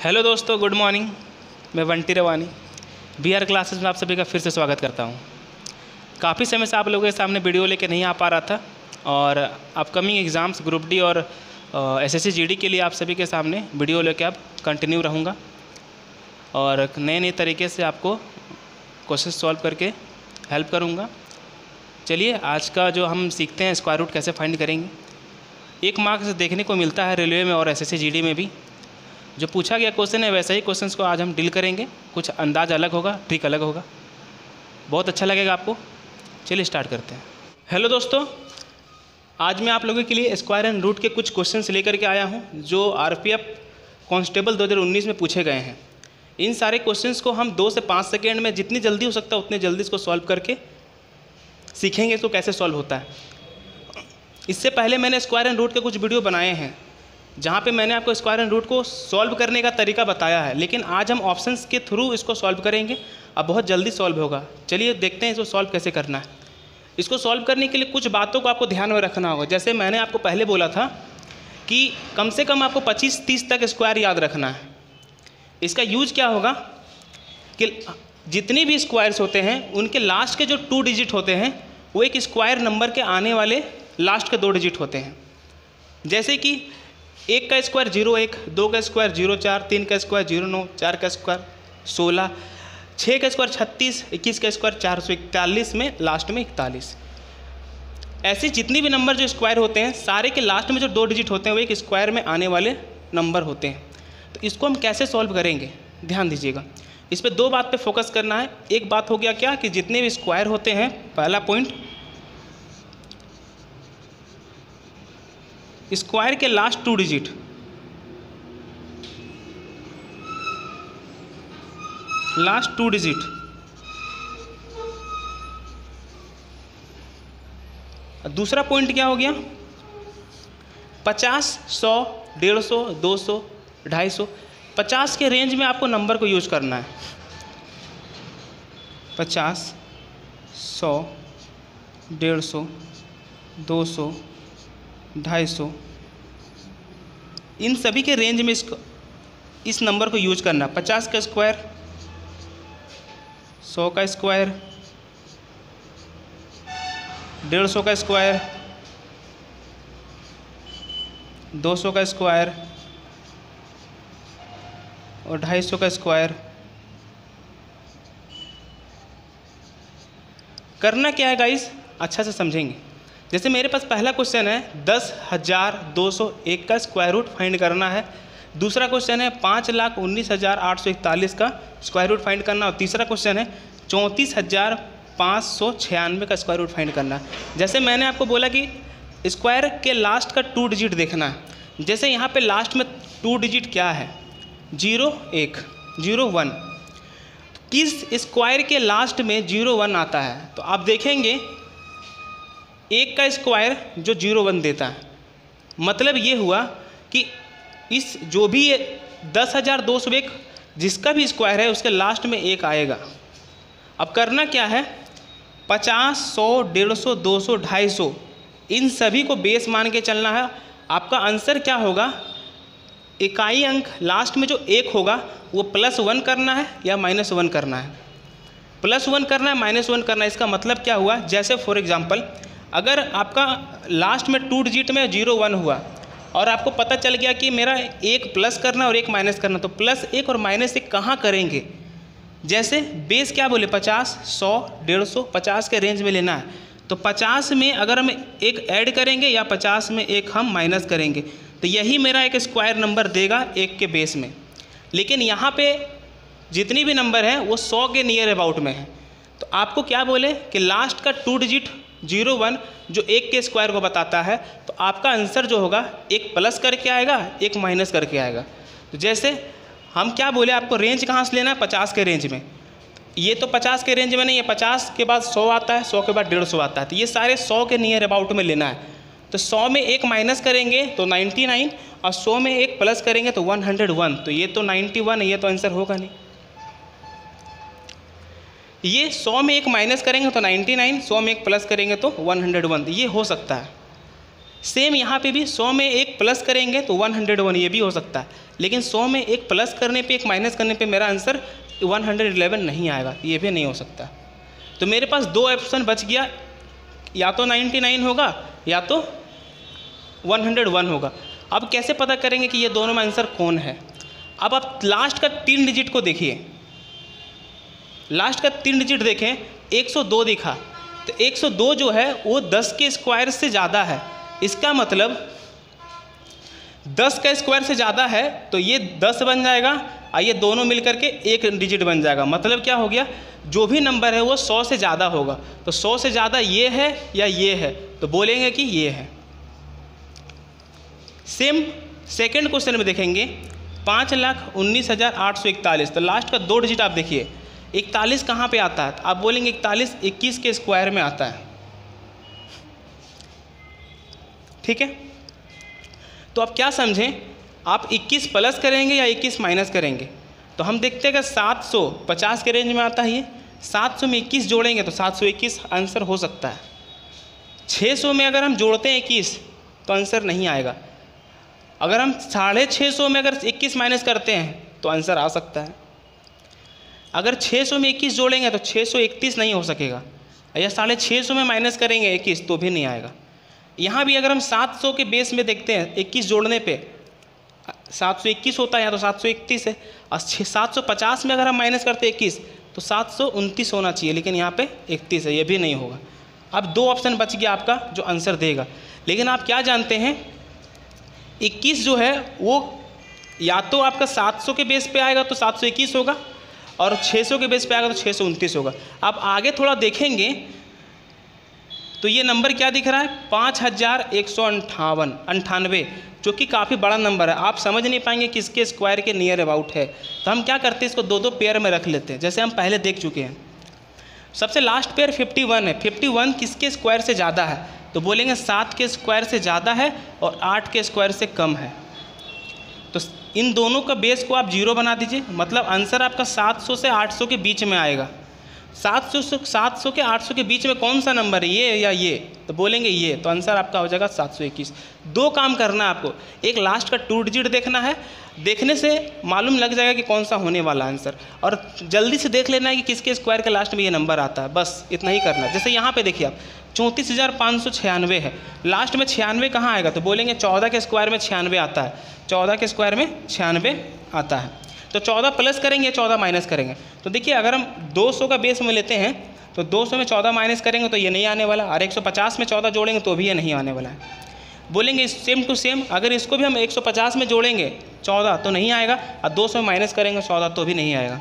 Hello दोस्तों good morning मैं Vanti Rawani. B R classes में आप सभी का फिर से स्वागत करता हूँ. काफ़ी समय से आप लोगों के सामने वीडियो लेके नहीं आ पा रहा था और अपकमिंग एग्ज़ाम्स ग्रुप डी और एस एस सी के लिए आप सभी के सामने वीडियो लेके अब कंटिन्यू रहूँगा और नए नए तरीके से आपको क्वेश्चन सॉल्व करके हेल्प करूँगा. चलिए, आज का जो हम सीखते हैं स्क्वायर रूट कैसे फाइंड करेंगे? एक मार्क्स देखने को मिलता है रेलवे में और एस एस में भी. जो पूछा गया क्वेश्चन है, वैसे ही क्वेश्चंस को आज हम डील करेंगे। कुछ अंदाज अलग होगा ट्रिक अलग होगा। बहुत अच्छा लगेगा आपको। चलिए स्टार्ट करते हैं। हेलो दोस्तों, आज मैं आप लोगों के लिए स्क्वायर एंड रूट के कुछ क्वेश्चन लेकर के आया हूँ, जो आरपीएफ कांस्टेबल 2019 में पूछे गए हैं। इन सारे क्वेश्चंस को हम दो से पाँच सेकेंड में जितनी जल्दी हो सकता है, उतने जल्दी इसको सॉल्व करके सीखेंगे, इसको कैसे सॉल्व होता है। इससे पहले मैंने स्क्वायर एंड रूट के कुछ वीडियो बनाए हैं। जहाँ पे मैंने आपको स्क्वायर एंड रूट को सॉल्व करने का तरीका बताया है, लेकिन आज हम ऑप्शंस के थ्रू इसको सॉल्व करेंगे। अब बहुत जल्दी सॉल्व होगा। चलिए देखते हैं इसको सॉल्व कैसे करना है। इसको सॉल्व करने के लिए कुछ बातों को आपको ध्यान में रखना होगा। जैसे मैंने आपको पहले बोला था कि कम से कम आपको 25-30 तक स्क्वायर याद रखना है। इसका यूज़ क्या होगा? कि जितने भी स्क्वायर्स होते हैं, उनके लास्ट के जो टू डिजिट होते हैं, वो एक स्क्वायर नंबर के आने वाले लास्ट के दो डिजिट होते हैं। जैसे कि एक का स्क्वायर ज़ीरो एक, दो का स्क्वायर ज़ीरो चार, तीन का स्क्वायर ज़ीरो नौ, चार का स्क्वायर सोलह छः का स्क्वायर छत्तीस, इक्कीस का स्क्वायर चार सौ इकतालीस में लास्ट में इकतालीस। ऐसे जितनी भी नंबर जो स्क्वायर होते हैं, सारे के लास्ट में जो दो डिजिट होते हैं, वो एक स्क्वायर में आने वाले नंबर होते हैं। तो इसको हम कैसे सॉल्व करेंगे? ध्यान दीजिएगा। इस पर दो बात पे फोकस करना है। एक बात हो गया क्या? कि जितने भी स्क्वायर होते हैं, पहला पॉइंट स्क्वायर के last two digit. Last two digit. दूसरा पॉइंट क्या हो गया? पचास, सौ, डेढ़ सौ, दो सौ, ढाई सौ। पचास के रेंज में आपको नंबर को यूज़ करना है। पचास, सौ, डेढ़ सौ, दो सौ ढाई सौ। इन सभी के रेंज में इसको, इस नंबर को यूज़ करना। पचास का स्क्वायर सौ का स्क्वायर डेढ़ सौ का स्क्वायर दो सौ का स्क्वायर और ढाई सौ का स्क्वायर करना क्या है गाइस अच्छा से समझेंगे। जैसे मेरे पास पहला क्वेश्चन है, दस हज़ार दो सौ एक का स्क्वायर रूट फाइंड करना है। दूसरा क्वेश्चन है, पाँच लाख उन्नीस हज़ार आठ सौ इकतालीस का स्क्वायर रूट फाइंड करना और तीसरा क्वेश्चन है, चौंतीस हज़ार पाँच सौ छियानवे का स्क्वायर रूट फाइंड करना जैसे मैंने आपको बोला कि स्क्वायर के लास्ट का टू डिजिट देखना है। जैसे यहाँ पे लास्ट में टू डिजिट क्या है? ज़ीरो एक, ज़ीरो वन। किस स्क्वायर के लास्ट में ज़ीरो वन आता है? तो आप देखेंगे एक का स्क्वायर जो ज़ीरो वन देता है। मतलब ये हुआ कि इस जो भी दस हज़ार दो सौ एक जिसका भी स्क्वायर है, उसके लास्ट में एक आएगा। अब करना क्या है? पचास सौ, डेढ़ सौ, दो सौ, ढाई सौ, इन सभी को बेस मान के चलना है। आपका आंसर क्या होगा? इकाई अंक लास्ट में जो एक होगा, वो प्लस वन करना है या माइनस वन करना है? प्लस वन करना है माइनस वन करना है, इसका मतलब क्या हुआ? जैसे फॉर एग्जांपल अगर आपका लास्ट में टू डिजिट में ज़ीरो वन हुआ और आपको पता चल गया कि मेरा एक प्लस करना और एक माइनस करना तो प्लस एक और माइनस एक कहाँ करेंगे? जैसे बेस क्या बोले? पचास, सौ, डेढ़ सौ, पचास के रेंज में लेना है। तो पचास में अगर हम एक ऐड करेंगे या पचास में एक हम माइनस करेंगे तो यही मेरा एक स्क्वायर नंबर देगा एक के बेस में। लेकिन यहाँ पे जितनी भी नंबर है, वो सौ के नियर अबाउट में है। तो आपको क्या बोले? कि लास्ट का टू डिजिट ज़ीरो वन जो एक के स्क्वायर को बताता है तो आपका आंसर जो होगा, एक प्लस करके आएगा, एक माइनस करके आएगा। तो जैसे हम क्या बोले, आपको रेंज कहाँ से लेना है? पचास के रेंज में। ये तो पचास के रेंज में नहीं है, पचास के बाद सौ आता है, सौ के बाद डेढ़ सौ आता है। तो ये सारे सौ के नियर अबाउट में लेना है। तो सौ में एक माइनस करेंगे तो नाइन्टी नाइन, और सौ में एक प्लस करेंगे तो वन हंड्रेड वन। तो ये तो नाइन्टी वन ये तो आंसर होगा नहीं। ये सौ में एक माइनस करेंगे तो नाइन्टी नाइन सौ में एक प्लस करेंगे तो वन हंड्रेड वन ये हो सकता है। सेम यहाँ पे भी सौ में एक प्लस करेंगे तो वन हंड्रेड वन ये भी हो सकता है। लेकिन सौ में एक प्लस करने पे, एक माइनस करने पे मेरा आंसर 111 नहीं आएगा, ये भी नहीं हो सकता। तो मेरे पास दो ऑप्शन बच गया, या तो 99 होगा, या तो 101 होगा। अब कैसे पता करेंगे कि ये दोनों में आंसर कौन है? अब आप लास्ट का तीन डिजिट को देखिए। लास्ट का तीन डिजिट देखें 102 दिखा। तो 102 जो है, वो 10 के स्क्वायर से ज़्यादा है। इसका मतलब 10 का स्क्वायर से ज़्यादा है तो ये 10 बन जाएगा और ये दोनों मिल करके एक डिजिट बन जाएगा। मतलब क्या हो गया? जो भी नंबर है, वो 100 से ज़्यादा होगा। तो 100 से ज़्यादा ये है या ये है? तो बोलेंगे कि ये है। सेम सेकेंड क्वेश्चन में देखेंगे। पाँच लाख उन्नीस हज़ार आठ सौ इकतालीस। तो लास्ट का दो डिजिट आप देखिए। इकतालीस कहाँ पे आता है? तो आप बोलेंगे इकतालीस इक्कीस के स्क्वायर में आता है। ठीक है? तो आप क्या समझें? आप 21 प्लस करेंगे या 21 माइनस करेंगे? तो हम देखते हैं कि 750 के रेंज में आता है ये। 700 में 21 जोड़ेंगे तो 721 आंसर हो सकता है। 600 में अगर हम जोड़ते हैं 21 तो आंसर नहीं आएगा। अगर हम साढ़े छः सौ में अगर 21 माइनस करते हैं तो आंसर आ सकता है। अगर 600 में 21 जोड़ेंगे तो 631 नहीं हो सकेगा। या साढ़े छः में माइनस करेंगे 21 तो भी नहीं आएगा। यहाँ भी अगर हम 700 के बेस में देखते हैं 21 जोड़ने पे 721 होता है या तो 731 है। और सात सौ पचास में अगर हम माइनस करते हैं इक्कीस तो सात सौ उनतीस होना चाहिए, लेकिन यहाँ पे इकतीस है, ये भी नहीं होगा। अब दो ऑप्शन बच गया आपका, जो आंसर देगा। लेकिन आप क्या जानते हैं 21 जो है, वो या तो आपका 700 के बेस पे आएगा तो 721 होगा और 600 के बेस पे आएगा तो छः सौ उनतीस होगा। आप आगे थोड़ा देखेंगे तो ये नंबर क्या दिख रहा है? पाँच हज़ार एक सौ अंठावन, अंठानवे, जो कि काफ़ी बड़ा नंबर है। आप समझ नहीं पाएँगे किसके स्क्वायर के नियर अबाउट है। तो हम क्या करते हैं, इसको दो दो पेयर में रख लेते हैं। जैसे हम पहले देख चुके हैं। सबसे लास्ट पेयर 51 है। 51 किसके स्क्वायर से ज़्यादा है? तो बोलेंगे सात के स्क्वायर से ज़्यादा है और आठ के स्क्वायर से कम है। इन दोनों का बेस को आप ज़ीरो बना दीजिए मतलब आंसर आपका 700 से 800 के बीच में आएगा। सात सौ सात सौ के आठ सौ के बीच में कौन सा नंबर है? ये या ये? तो बोलेंगे ये। तो आंसर आपका हो जाएगा सात सौ इक्कीस। दो काम करना है आपको। एक लास्ट का टू डिजिट देखना है। देखने से मालूम लग जाएगा कि कौन सा होने वाला आंसर। और जल्दी से देख लेना है कि किसके स्क्वायर के लास्ट में ये नंबर आता है। बस, इतना ही करना जैसे यहाँ पे देखिए आप, चौंतीस हज़ार पाँच सौ छियानवे है। लास्ट में छियानवे कहाँ आएगा? तो बोलेंगे चौदह के स्क्वायर में छियानवे आता है। चौदह के स्क्वायर में छियानवे आता है। तो चौदह प्लस करेंगे, चौदह माइनस करेंगे। तो देखिए, अगर हम दो सौ का बेस में लेते हैं तो दो सौ में चौदह माइनस करेंगे तो ये नहीं आने वाला, और एक सौ पचास में चौदह जोड़ेंगे तो भी ये नहीं आने वाला। है बोलेंगे सेम टू सेम अगर इसको भी हम एक सौ पचास में जोड़ेंगे, चौदह तो नहीं आएगा, और दो सौ माइनस करेंगे, चौदह तो भी नहीं आएगा।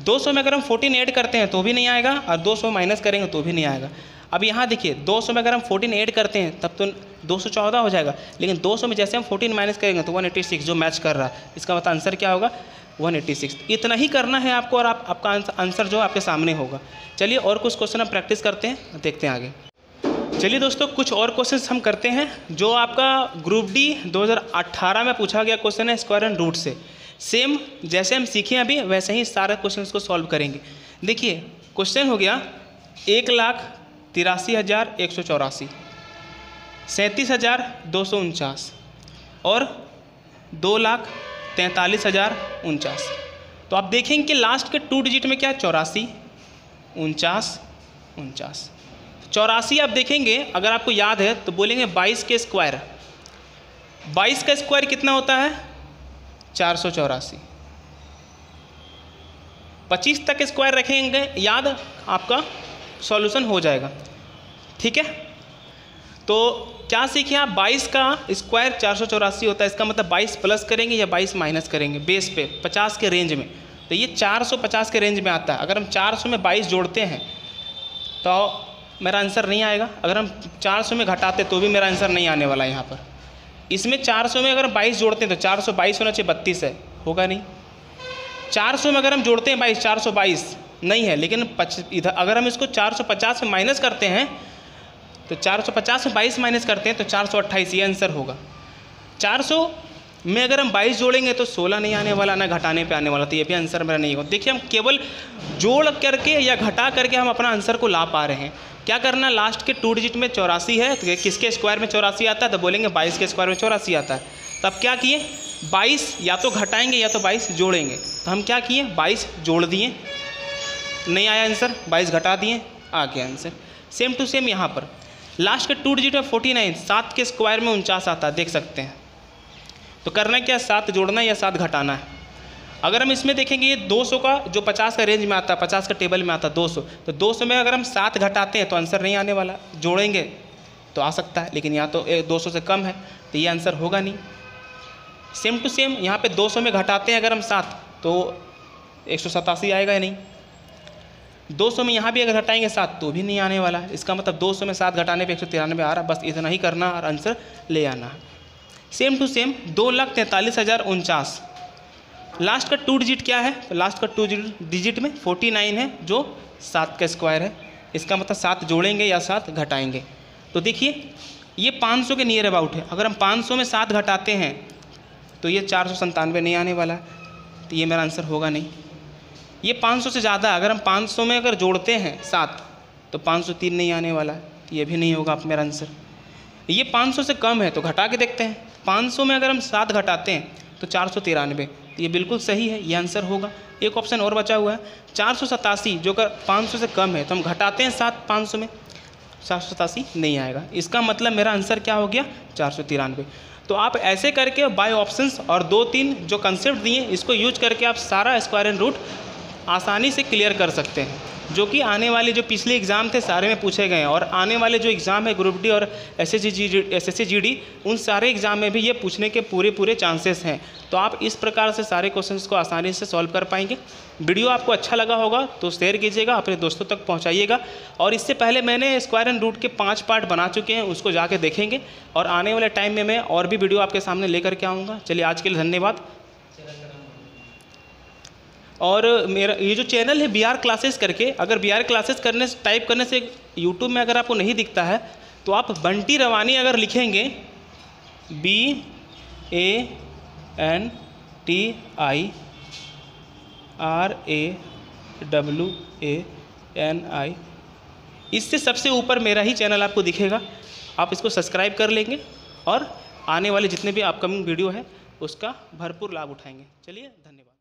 दो सौ में अगर हम फोर्टीन ऐड करते हैं तो भी नहीं आएगा, और दो सौ माइनस करेंगे तो भी नहीं आएगा। अब यहाँ देखिए 200 में अगर हम 14 ऐड करते हैं, तब तो 214 हो जाएगा। लेकिन 200 में जैसे हम 14 माइनस करेंगे तो 186 जो मैच कर रहा है, इसका मतलब आंसर क्या होगा? 186 इतना ही करना है आपको और आप, आपका आंसर जो आपके सामने होगा। चलिए और कुछ क्वेश्चन हम प्रैक्टिस करते हैं, देखते हैं आगे। चलिए दोस्तों, कुछ और क्वेश्चन हम करते हैं, जो आपका ग्रुप डी 2018 में पूछा गया क्वेश्चन है स्क्वायर एंड रूट से। सेम जैसे हम सीखे अभी, वैसे ही सारे क्वेश्चन को सॉल्व करेंगे। देखिए क्वेश्चन हो गया, एक लाख तिरासी हज़ार एक सौ चौरासी, सैंतीस हज़ार दो सौ उनचास और दो लाख तैंतालीस हज़ार उनचास। तो आप देखेंगे कि लास्ट के टू डिजिट में क्या चौरासी, उनचास उनचास। चौरासी आप देखेंगे, अगर आपको याद है तो बोलेंगे बाईस के स्क्वायर बाईस का स्क्वायर कितना होता है? चार सौ चौरासी। पच्चीस तक स्क्वायर रखेंगे, याद आपका सॉल्यूशन हो जाएगा। ठीक है? तो क्या सीखे आप? 22 का स्क्वायर चार सौ चौरासी होता है, इसका मतलब 22 प्लस करेंगे या 22 माइनस करेंगे बेस पे 50 के रेंज में। तो ये 450 के रेंज में आता है। अगर हम 400 में 22 जोड़ते हैं तो मेरा आंसर नहीं आएगा। अगर हम 400 में घटाते तो भी मेरा आंसर नहीं आने वाला है यहाँ पर। इसमें 400 में अगर 22 जोड़ते हैं तो 422 होना चाहिए बत्तीस है। होगा नहीं। 400 में अगर हम जोड़ते हैं बाईस, चार सौ बाईस नहीं है, लेकिन इधर, अगर हम इसको 450 में माइनस करते हैं तो 450 में 22 माइनस करते हैं तो 428 ये आंसर होगा। 400 में अगर हम 22 जोड़ेंगे तो 16 नहीं आने वाला, ना घटाने पे आने वाला तो ये भी आंसर मेरा नहीं होगा। देखिए, हम केवल जोड़ करके या घटा करके हम अपना आंसर को ला पा रहे हैं। क्या करना लास्ट के टू डिजिट में चौरासी है तो किसके स्क्वायर में चौरासी आता है तो बोलेंगे बाईस के स्क्वायर में चौरासी आता है। तब क्या किए? बाईस या तो घटाएँगे या तो बाईस जोड़ेंगे। तो हम क्या किए? बाईस जोड़ दिए। नहीं आया आंसर, बाईस घटा दिए। आ गया आंसर। सेम टू सेम यहाँ पर। लास्ट का टू डिजिट है फोर्टी नाइन सात के स्क्वायर में उनचास आता है, देख सकते हैं। तो करना क्या सात जोड़ना या सात घटाना है? अगर हम इसमें देखेंगे, ये 200 का, जो 50 का रेंज में आता है 50 का टेबल में आता है 200 तो 200 में अगर हम सात घटाते हैं तो आंसर नहीं आने वाला। जोड़ेंगे तो आ सकता है, लेकिन यहाँ तो दो सौ से कम है तो ये आंसर होगा नहीं। सेम टू सेम यहाँ पे 200 में घटाते हैं अगर हम सात तो एक सौ सतासी आएगा या नहीं? 200 में यहाँ भी अगर घटाएँगे सात तो भी नहीं आने वाला। इसका मतलब 200 में सात घटाने पे एक सौ तिरानवे आ रहा बस इतना ही करना और आंसर ले आना। सेम टू सेम, दो लाख तैंतालीस हज़ार उनचास। लास्ट का टू डिजिट क्या है? तो लास्ट का टू डिजिट में फोर्टी नाइन है, जो सात का स्क्वायर है। इसका मतलब सात जोड़ेंगे या सात घटाएँगे। तो देखिए, ये पाँच सौ के नियर अबाउट है। अगर हम पाँच सौ में सात घटाते हैं तो ये चार सौ संतानवे नहीं आने वाला। तो ये मेरा आंसर होगा नहीं। ये पाँच सौ से ज़्यादा, अगर हम पाँच सौ में अगर जोड़ते हैं सात तो पाँच सौ तीन नहीं आने वाला तो ये भी नहीं होगा आप मेरा आंसर ये पाँच सौ से कम है तो घटा के देखते हैं। पाँच सौ में अगर हम सात घटाते हैं तो चार सौ तिरानवे। तो ये बिल्कुल सही है, ये आंसर होगा। एक ऑप्शन और बचा हुआ है। चार सौ सतासी, जो कर पाँच सौ से कम है तो हम घटाते हैं सात पाँच सौ में, चार सौ सतासी नहीं आएगा। इसका मतलब मेरा आंसर क्या हो गया? चार सौ तिरानवे। तो आप ऐसे करके बाय ऑप्शंस और दो तीन जो कंसेप्ट दिए, इसको यूज़ करके आप सारा स्क्वायर एंड रूट आसानी से क्लियर कर सकते हैं। जो कि आने वाले जो पिछले एग्ज़ाम थे, सारे में पूछे गए हैं। और आने वाले जो एग्ज़ाम है, ग्रुप डी और S S G S S G उन सारे एग्ज़ाम में भी ये पूछने के पूरे पूरे चांसेस हैं। तो आप इस प्रकार से सारे क्वेश्चंस को आसानी से सॉल्व कर पाएँगे। वीडियो आपको अच्छा लगा होगा तो शेयर कीजिएगा, अपने दोस्तों तक पहुँचाइएगा। और इससे पहले मैंने स्क्वायर एंड रूट के पाँच पार्ट बना चुके हैं, उसको जाके देखेंगे। और आने वाले टाइम में मैं और भी वीडियो आपके सामने लेकर के आऊँगा। चलिए, आज के लिए धन्यवाद। और मेरा, ये जो चैनल है बी आर क्लासेस करके, अगर बी आर क्लासेस करने टाइप करने से यूट्यूब में अगर आपको नहीं दिखता है तो आप बंटी रवानी अगर लिखेंगे B A N T I R A W A N I इससे सबसे ऊपर मेरा ही चैनल आपको दिखेगा। आप इसको सब्सक्राइब कर लेंगे और आने वाले जितने भी अपकमिंग वीडियो है, उसका भरपूर लाभ उठाएँगे। चलिए, धन्यवाद।